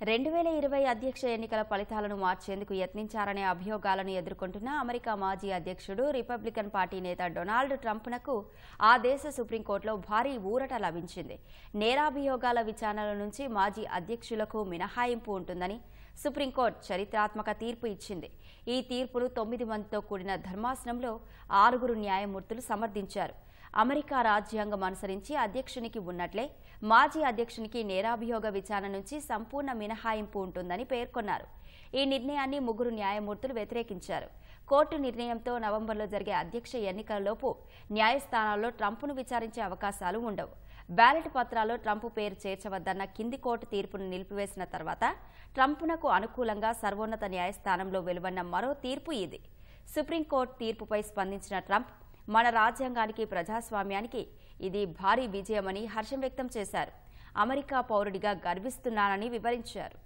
రెండు వేల ఇరవై అధ్యక్ష ఎన్నికల ఫలితాలను మార్చేందుకు యత్నించారనే అభియోగాలను ఎదుర్కొంటున్న అమెరికా మాజీ అధ్యక్షుడు రిపబ్లికన్ పార్టీ నేత డొనాల్డ్ ట్రంప్నకు ఆ దేశ సుప్రీంకోర్టులో భారీ ఊరట లభించింది. నేరాభియోగాల విచారణల నుంచి మాజీ అధ్యక్షులకు మినహాయింపు ఉంటుందని సుప్రీంకోర్టు చరిత్రాత్మక తీర్పు ఇచ్చింది. ఈ తీర్పును తొమ్మిది మందితో కూడిన ధర్మాసనంలో ఆరుగురు న్యాయమూర్తులు సమర్థించారు. అమెరికా రాజ్యాంగం అనుసరించి అధ్యక్షునికి ఉన్నట్లే మాజీ అధ్యక్షునికి నేరాభియోగ విచారణ నుంచి సంపూర్ణ మినహాయింపు ఉంటుందని పేర్కొన్నారు. ఈ నిర్ణయాన్ని ముగ్గురు న్యాయమూర్తులు వ్యతిరేకించారు. కోర్టు నిర్ణయంతో నవంబర్లో జరిగే అధ్యక్ష ఎన్నికలలోపు న్యాయస్థానాల్లో ట్రంప్ను విచారించే అవకాశాలు ఉండవు. బ్యాలెట్ పత్రాల్లో ట్రంప్ పేరు చేర్చవద్దన్న కింది కోర్టు తీర్పును నిలిపివేసిన తర్వాత ట్రంప్నకు అనుకూలంగా సర్వోన్నత న్యాయస్థానంలో వెలువన్న మరో తీర్పు ఇది. సుప్రీంకోర్టు తీర్పుపై స్పందించిన ట్రంప్ మన రాజ్యాంగానికి ప్రజాస్వామ్యానికి ఇది భారీ విజయమని హర్షం వ్యక్తం చేశారు. అమెరికా పౌరుడిగా గర్విస్తున్నానని వివరించారు.